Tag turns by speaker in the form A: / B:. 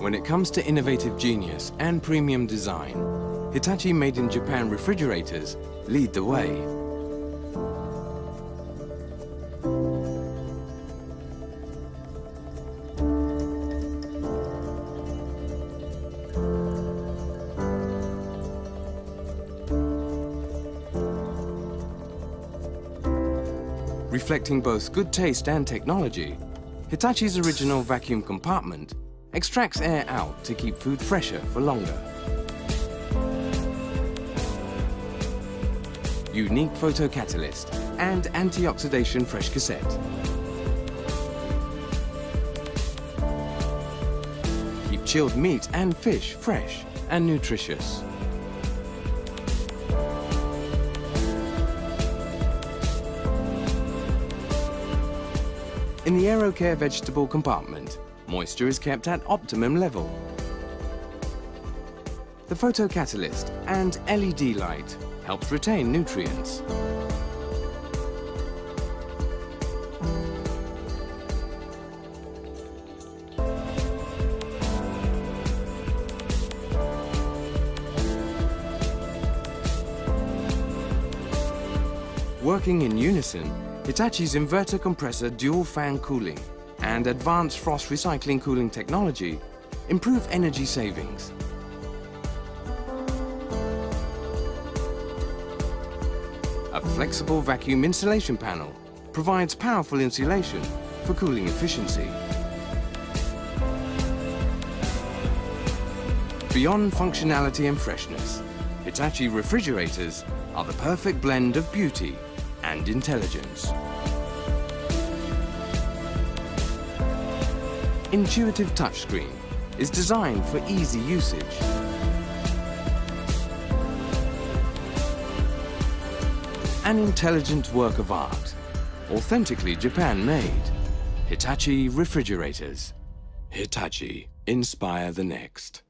A: When it comes to innovative genius and premium design, Hitachi Made in Japan refrigerators lead the way. Reflecting both good taste and technology, Hitachi's original vacuum compartment extracts air out to keep food fresher for longer. Unique photocatalyst and antioxidation fresh cassette. Keep chilled meat and fish fresh and nutritious. In the AeroCare vegetable compartment, moisture is kept at optimum level. The photocatalyst and LED light helps retain nutrients. Working in unison, Hitachi's inverter compressor dual fan cooling and advanced frost recycling cooling technology improve energy savings. A flexible vacuum insulation panel provides powerful insulation for cooling efficiency. Beyond functionality and freshness, Hitachi refrigerators are the perfect blend of beauty and intelligence. Intuitive touchscreen is designed for easy usage. An intelligent work of art, authentically Japan-made. Hitachi refrigerators. Hitachi, inspire the next.